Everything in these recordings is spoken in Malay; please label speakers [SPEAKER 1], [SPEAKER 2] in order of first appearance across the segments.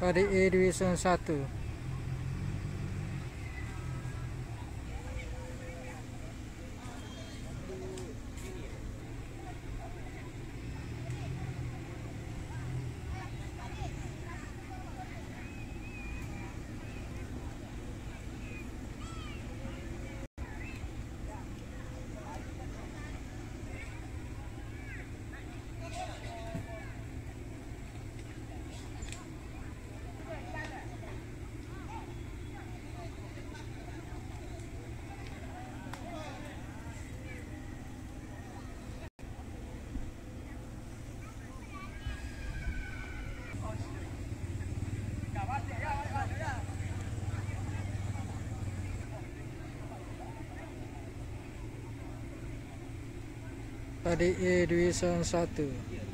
[SPEAKER 1] pada A Division 1 pada
[SPEAKER 2] A271.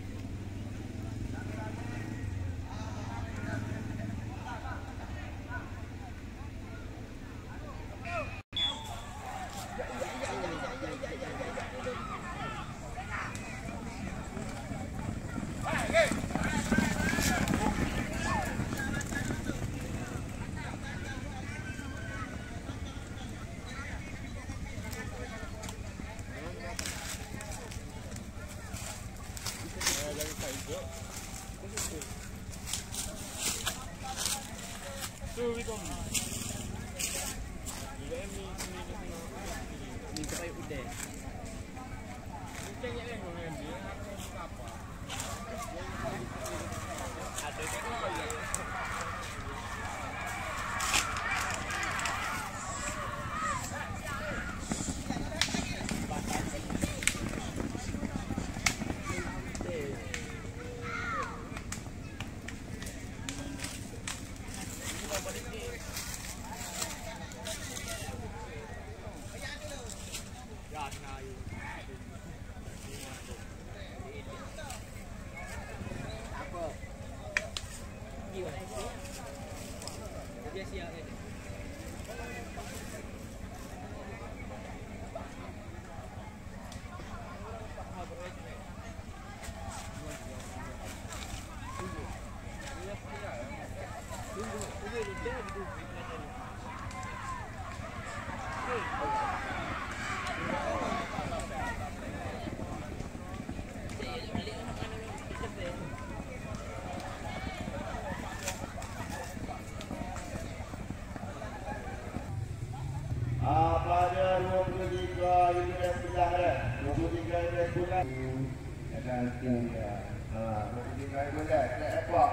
[SPEAKER 2] Minta kayu udah. Udah ya kan
[SPEAKER 3] Ada tiga. Ha, 23 unit. Kita ekor.